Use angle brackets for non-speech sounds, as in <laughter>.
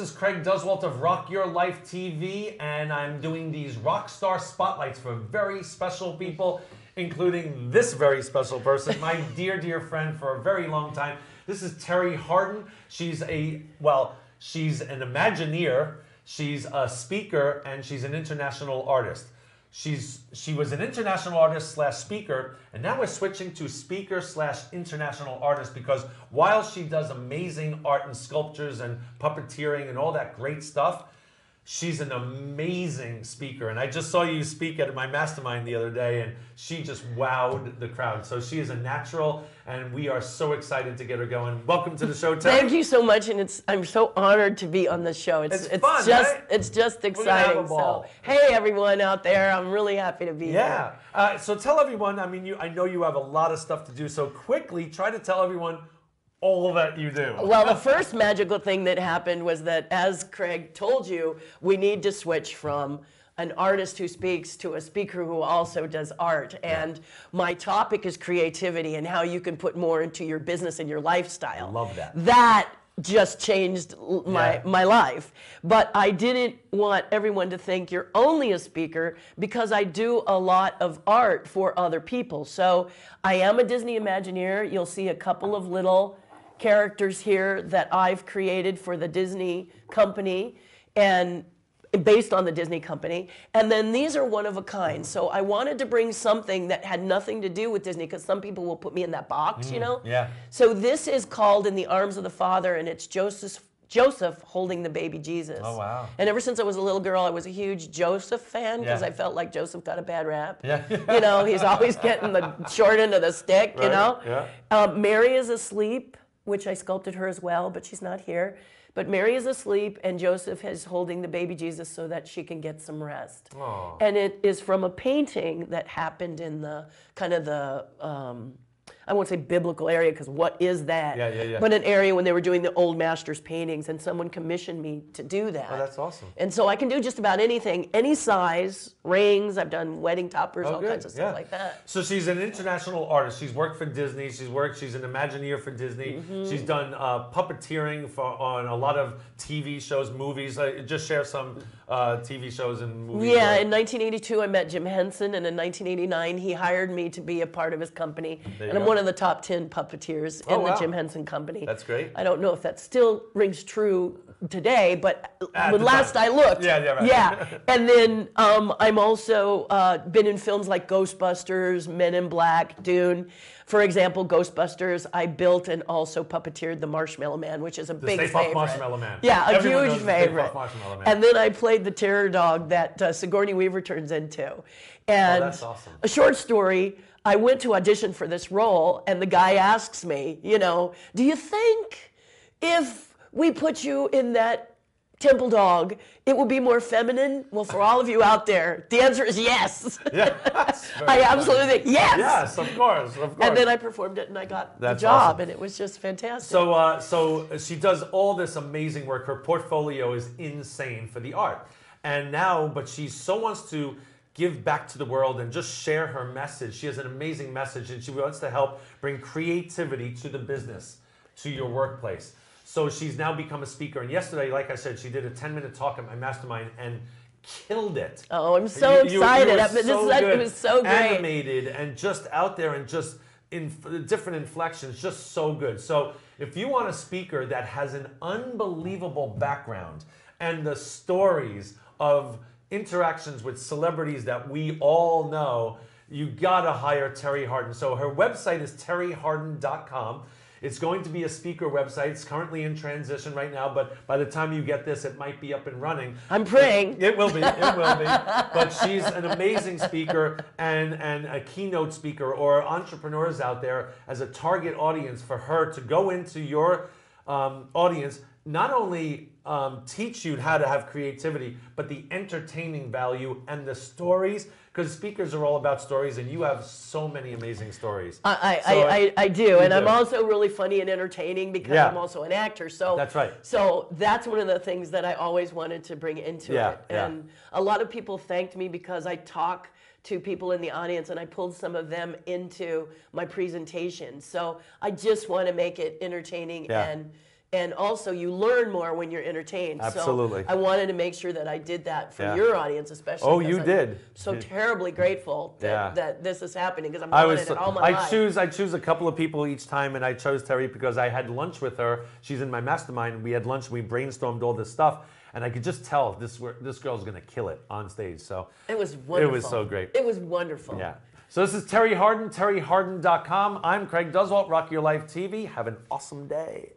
Is Craig Duswalt of Rock Your Life TV, and I'm doing these rock star spotlights for very special people, including this very special person, my <laughs> dear, dear friend for a very long time. This is Terri Hardin. She's a, well, she's an Imagineer, she's a speaker, and she's an international artist. She's she was an international artist slash speaker, and now we're switching to speaker slash international artist because while she does amazing art and sculptures and puppeteering and all that great stuff, she's an amazing speaker. And I just saw you speak at my mastermind the other day, and she just wowed the crowd. So she is a natural, and we are so excited to get her going. Welcome to the show, Terri. Thank you so much, and it's I'm so honored to be on the show. It's It's fun, just right? it's just exciting. So hey everyone out there, I'm really happy to be Yeah. here. Uh, so tell everyone. I mean, you. I know you have a lot of stuff to do. So quickly, try to tell everyone all that you do. Well, the <laughs> first magical thing that happened was that, as Craig told you, we need to switch from an artist who speaks to a speaker who also does art. And my topic is creativity and how you can put more into your business and your lifestyle. Love that. That just changed my, Yeah. my life. But I didn't want everyone to think you're only a speaker because I do a lot of art for other people. So I am a Disney Imagineer. You'll see a couple of little characters here that I've created for the Disney company and based on the Disney company. And then these are one of a kind. So I wanted to bring something that had nothing to do with Disney because some people will put me in that box, you know? Mm, yeah. So this is called In the Arms of the Father and it's Joseph Joseph holding the baby Jesus. Oh, wow. And ever since I was a little girl, I was a huge Joseph fan because Yeah. I felt like Joseph got a bad rap. Yeah. you know, he's always getting the short end of the stick, you know? yeah. Um, Mary is asleep, which I sculpted her as well, but she's not here. But Mary is asleep, and Joseph is holding the baby Jesus so that she can get some rest. Aw. And it is from a painting that happened in the kind of the, um, I won't say biblical area because what is that? Yeah, yeah, yeah. But an area when they were doing the old masters paintings, and someone commissioned me to do that. Oh, that's awesome. And so I can do just about anything, any size, rings. I've done wedding toppers, Oh, all good. kinds of stuff like that. So she's an international artist. She's worked for Disney. She's worked. She's an Imagineer for Disney. Mm-hmm. She's done uh, puppeteering for on a lot of TV shows, movies. Uh, just share some uh, TV shows and movies. Yeah, in 1982, I met Jim Henson, and in 1989, he hired me to be a part of his company. And I'm one of the top 10 puppeteers Oh, in the wow. Jim Henson Company. That's great. I don't know if that still rings true today, but At when the last time. I looked. Yeah, yeah, right. Yeah. and then um, I'm also uh, been in films like Ghostbusters, Men in Black, Dune. For example, Ghostbusters, I built and also puppeteered the Marshmallow Man, which is a big Stay favorite. Marshmallow Man. Yeah, a Everyone huge the favorite. Puft Marshmallow Man. And then I played the terror dog that uh, Sigourney Weaver turns into. And Oh, that's awesome. a short story. I went to audition for this role, and the guy asks me, you know, do you think if we put you in that temple dog, it would be more feminine? Well, for all of you out there, the answer is yes. <laughs> Yeah. <laughs> I funny. absolutely think yes. Yes, of course, of course. And then I performed it, and I got That's the job, awesome. and it was just fantastic. So, uh, so she does all this amazing work. Her portfolio is insane for the art, and now, but she so wants to give back to the world and just share her message. She has an amazing message, and she wants to help bring creativity to the business, to your workplace. So she's now become a speaker. And yesterday, like I said, she did a 10-minute talk at my mastermind and killed it. Oh, I'm so excited. were I- this is like- it was so great. Animated and just out there and just in different inflections, just so good. So if you want a speaker that has an unbelievable background and the stories of interactions with celebrities that we all know, you gotta hire Terri Hardin. So her website is terrihardin.com. It's going to be a speaker website. It's currently in transition right now, but by the time you get this, it might be up and running. I'm praying. It will be. It will be. But she's an amazing speaker and, and a keynote speaker or entrepreneurs out there as a target audience for her to go into your um, audience, not only um, teach you how to have creativity, but the entertaining value and the stories. Because speakers are all about stories, and you have so many amazing stories. I, I, So, I, I, I do, and I'm also really funny and entertaining because Yeah. I'm also an actor. So That's right. So that's one of the things that I always wanted to bring into Yeah, it. yeah. And a lot of people thanked me because I talk to people in the audience and I pulled some of them into my presentation. So I just want to make it entertaining Yeah. and and also you learn more when you're entertained. Absolutely. So I wanted to make sure that I did that for Yeah. your audience, especially. Oh, you I'm did. So terribly grateful that, Yeah. that this is happening because I'm I was. it all my I life. choose. I choose a couple of people each time, and I chose Terri because I had lunch with her. She's in my mastermind. We had lunch. We brainstormed all this stuff, and I could just tell this this girl's gonna kill it on stage. So It was wonderful. It was so great. It was wonderful. yeah. So this is Terri Hardin, TerriHardin.com. I'm Craig Duswalt, Rock Your Life TV. Have an awesome day.